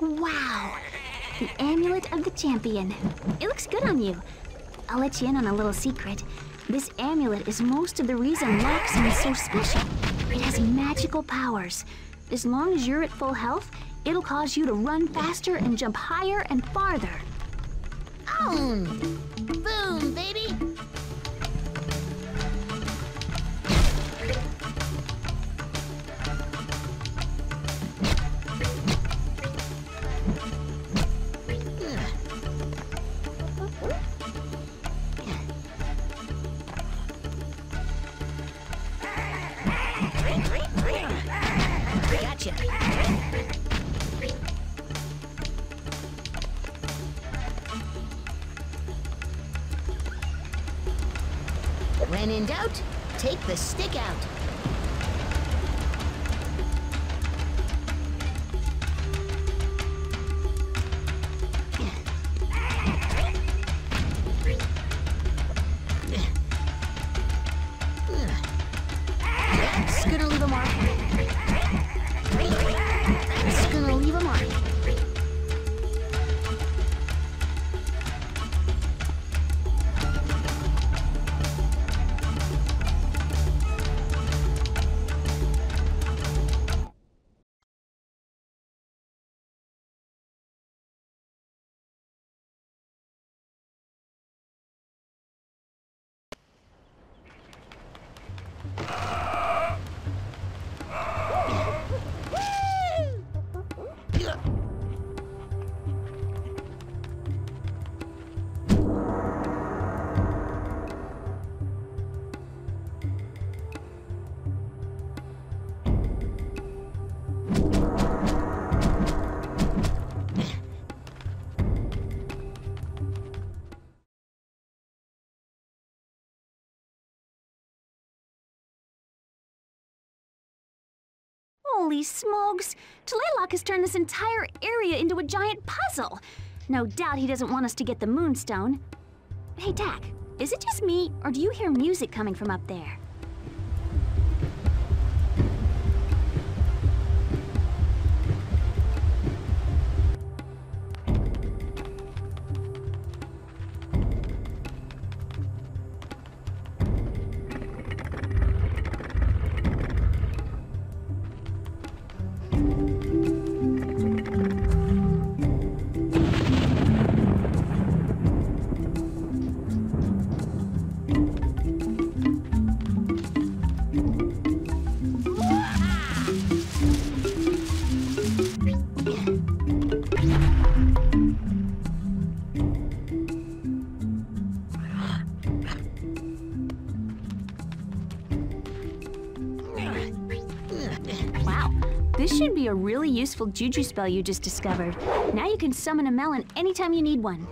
Wow! The amulet of the champion. It looks good on you. I'll let you in on a little secret. This amulet is most of the reason Larkson is so special. It has magical powers. As long as you're at full health, it'll cause you to run faster and jump higher and farther. Boom! Boom, baby! When in doubt, take the stick out. Holy smokes! Tlaloc has turned this entire area into a giant puzzle. No doubt he doesn't want us to get the Moonstone. Hey, Tak, is it just me, or do you hear music coming from up there? This should be a really useful juju spell you just discovered. Now you can summon a melon anytime you need one.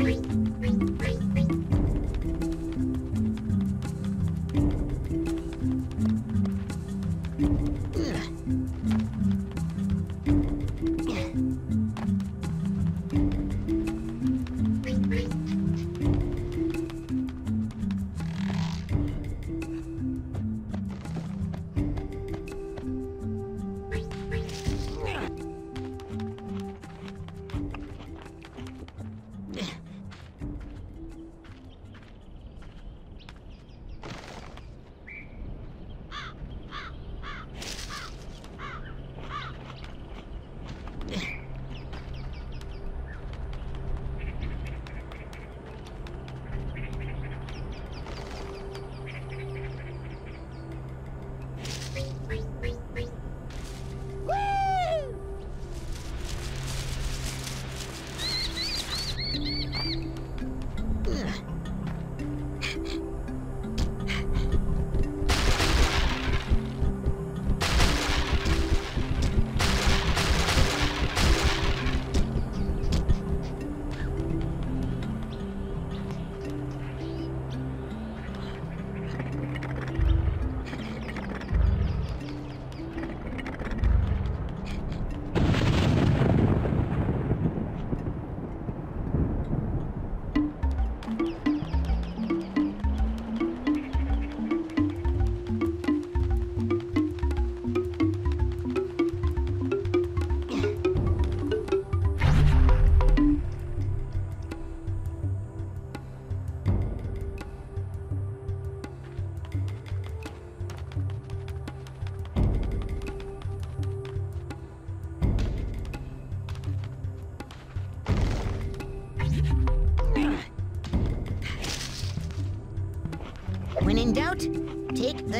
Bye.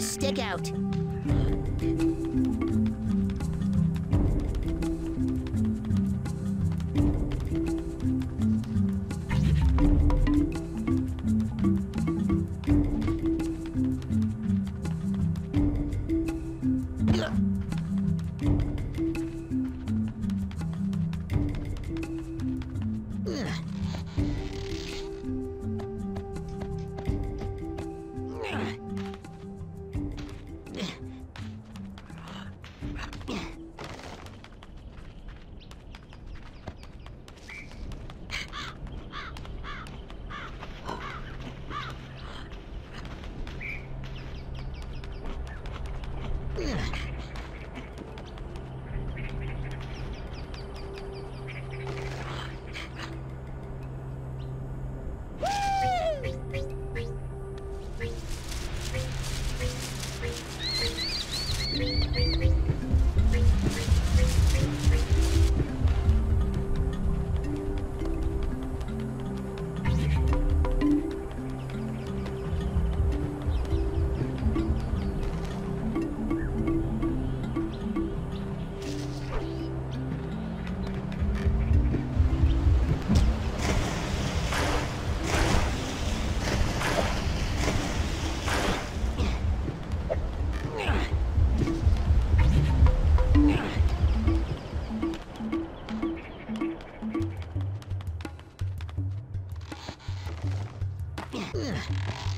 Stick out. Ooh,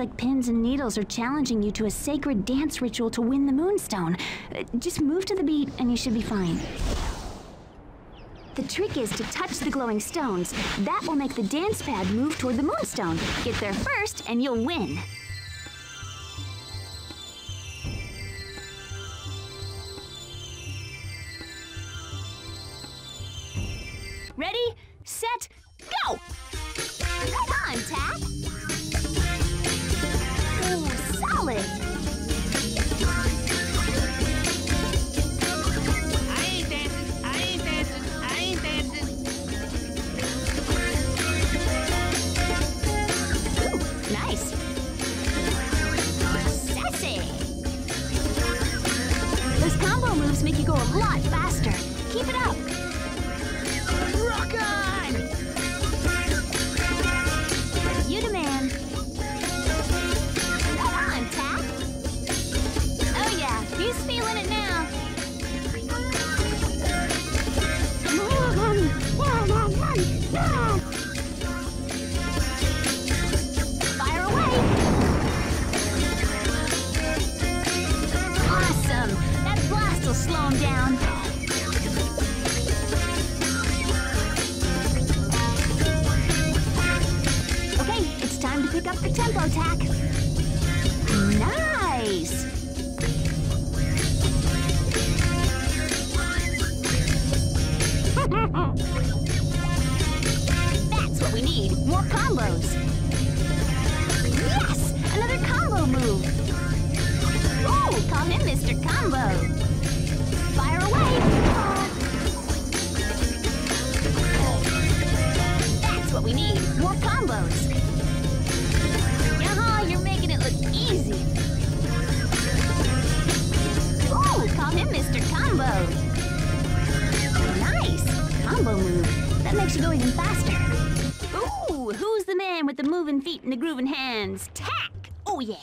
like pins and needles are challenging you to a sacred dance ritual to win the Moonstone. Just move to the beat and you should be fine. The trick is to touch the glowing stones. That will make the dance pad move toward the Moonstone. Get there first and you'll win. I time to pick up the tempo Tak. Nice! That's what we need. More combos. Yes! Another combo move. Ooh, call him Mr. Combo. Fire away. That's what we need. More combos. Easy. Ooh, call him Mr. Combo. Nice. Combo move. That makes you go even faster. Ooh, who's the man with the moving feet and the grooving hands? Tak! Oh, yeah.